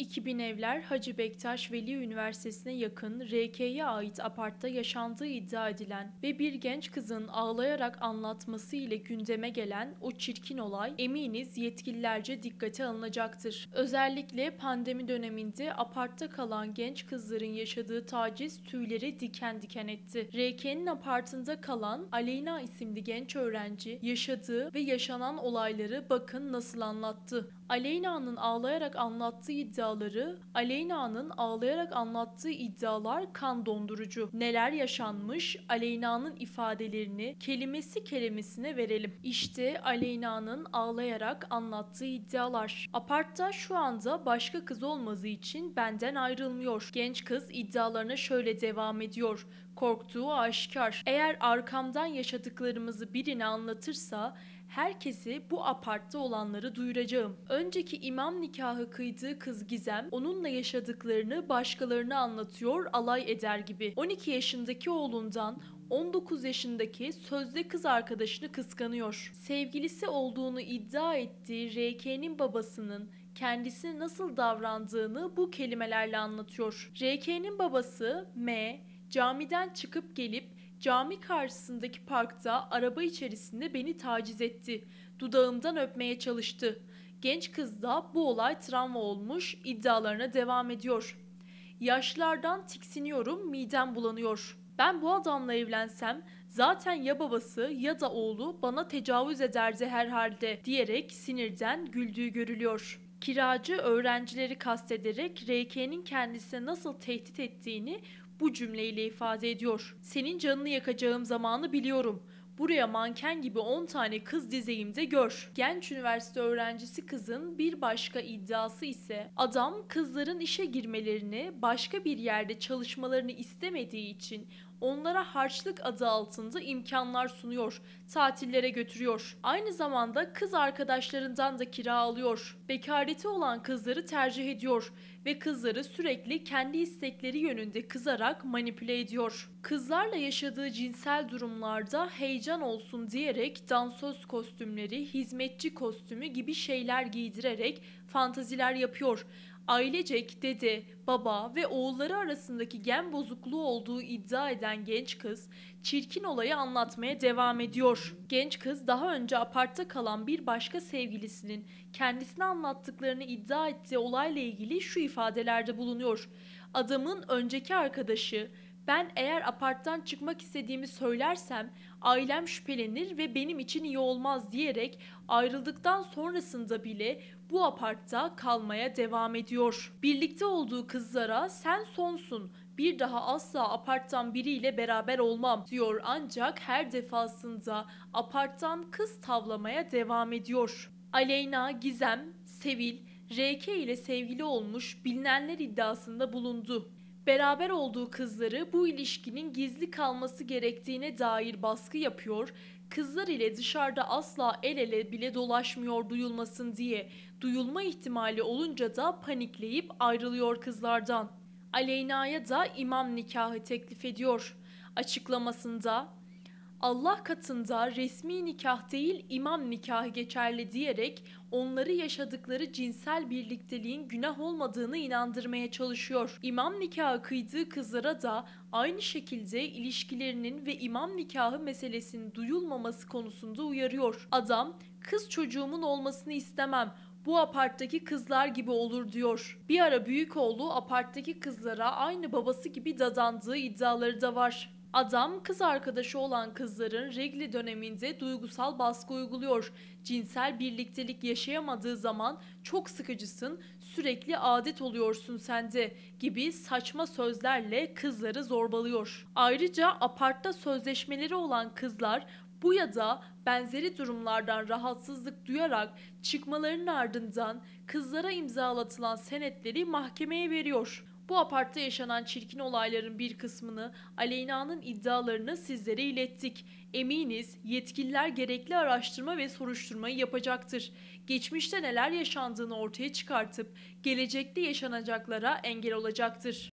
2000 evler Hacı Bektaş Veli Üniversitesi'ne yakın RK'ye ait apartta yaşandığı iddia edilen ve bir genç kızın ağlayarak anlatması ile gündeme gelen o çirkin olay eminiz yetkililerce dikkate alınacaktır. Özellikle pandemi döneminde apartta kalan genç kızların yaşadığı taciz tüyleri diken diken etti. RK'nin apartında kalan Aleyna isimli genç öğrenci yaşadığı ve yaşanan olayları bakın nasıl anlattı. Aleyna'nın ağlayarak anlattığı iddiaları, Aleyna'nın ağlayarak anlattığı iddialar kan dondurucu. Neler yaşanmış, Aleyna'nın ifadelerini kelimesi kelimesine verelim. İşte Aleyna'nın ağlayarak anlattığı iddialar. Apartta şu anda başka kız olmadığı için benden ayrılmıyor. Genç kız iddialarına şöyle devam ediyor. Korktuğu aşikar. Eğer arkamdan yaşadıklarımızı birine anlatırsa herkesi bu apartta olanları duyuracağım. Önceki imam nikahı kıydığı kız Gizem onunla yaşadıklarını başkalarına anlatıyor, alay eder gibi. 12 yaşındaki oğlundan 19 yaşındaki sözde kız arkadaşını kıskanıyor. Sevgilisi olduğunu iddia ettiği RK'nin babasının kendisine nasıl davrandığını bu kelimelerle anlatıyor. RK'nin babası M camiden çıkıp gelip Cami karşısındaki parkta araba içerisinde beni taciz etti. Dudağımdan öpmeye çalıştı. Genç kız da bu olay travma olmuş iddialarına devam ediyor. Yaşlardan tiksiniyorum, midem bulanıyor. Ben bu adamla evlensem zaten ya babası ya da oğlu bana tecavüz ederdi herhalde diyerek sinirden güldüğü görülüyor. Kiracı öğrencileri kastederek RK'nin kendisine nasıl tehdit ettiğini bu cümleyle ifade ediyor. Senin canını yakacağım zamanı biliyorum. Buraya manken gibi 10 tane kız dizeyim de gör. Genç üniversite öğrencisi kızın bir başka iddiası ise adam kızların işe girmelerini, başka bir yerde çalışmalarını istemediği için onlara harçlık adı altında imkanlar sunuyor, tatillere götürüyor. Aynı zamanda kız arkadaşlarından da kira alıyor. Bekareti olan kızları tercih ediyor ve kızları sürekli kendi istekleri yönünde kızarak manipüle ediyor. Kızlarla yaşadığı cinsel durumlarda heyecan olsun diyerek dansöz kostümleri, hizmetçi kostümü gibi şeyler giydirerek fantaziler yapıyor ailecek dede, baba ve oğulları arasındaki gen bozukluğu olduğu iddia eden genç kız çirkin olayı anlatmaya devam ediyor. Genç kız daha önce apartta kalan bir başka sevgilisinin kendisine anlattıklarını iddia ettiği olayla ilgili şu ifadelerde bulunuyor. Adamın önceki arkadaşı ben eğer aparttan çıkmak istediğimi söylersem ailem şüphelenir ve benim için iyi olmaz diyerek ayrıldıktan sonrasında bile bu apartta kalmaya devam ediyor. Birlikte olduğu kızlara sen sonsun bir daha asla aparttan biriyle beraber olmam diyor ancak her defasında aparttan kız tavlamaya devam ediyor. Aleyna, Gizem, Sevil, RK ile sevgili olmuş bilinenler iddiasında bulundu beraber olduğu kızları bu ilişkinin gizli kalması gerektiğine dair baskı yapıyor, kızlar ile dışarıda asla el ele bile dolaşmıyor duyulmasın diye. Duyulma ihtimali olunca da panikleyip ayrılıyor kızlardan. Aleyna'ya da imam nikahı teklif ediyor. Açıklamasında Allah katında resmi nikah değil imam nikahı geçerli diyerek onları yaşadıkları cinsel birlikteliğin günah olmadığını inandırmaya çalışıyor. İmam nikahı kıydığı kızlara da aynı şekilde ilişkilerinin ve imam nikahı meselesinin duyulmaması konusunda uyarıyor. Adam kız çocuğumun olmasını istemem bu aparttaki kızlar gibi olur diyor. Bir ara büyük oğlu aparttaki kızlara aynı babası gibi dadandığı iddiaları da var. Adam kız arkadaşı olan kızların regli döneminde duygusal baskı uyguluyor. Cinsel birliktelik yaşayamadığı zaman çok sıkıcısın, sürekli adet oluyorsun sende gibi saçma sözlerle kızları zorbalıyor. Ayrıca apartta sözleşmeleri olan kızlar bu ya da benzeri durumlardan rahatsızlık duyarak çıkmalarının ardından kızlara imzalatılan senetleri mahkemeye veriyor. Bu apartta yaşanan çirkin olayların bir kısmını Aleyna'nın iddialarını sizlere ilettik. Eminiz yetkililer gerekli araştırma ve soruşturmayı yapacaktır. Geçmişte neler yaşandığını ortaya çıkartıp gelecekte yaşanacaklara engel olacaktır.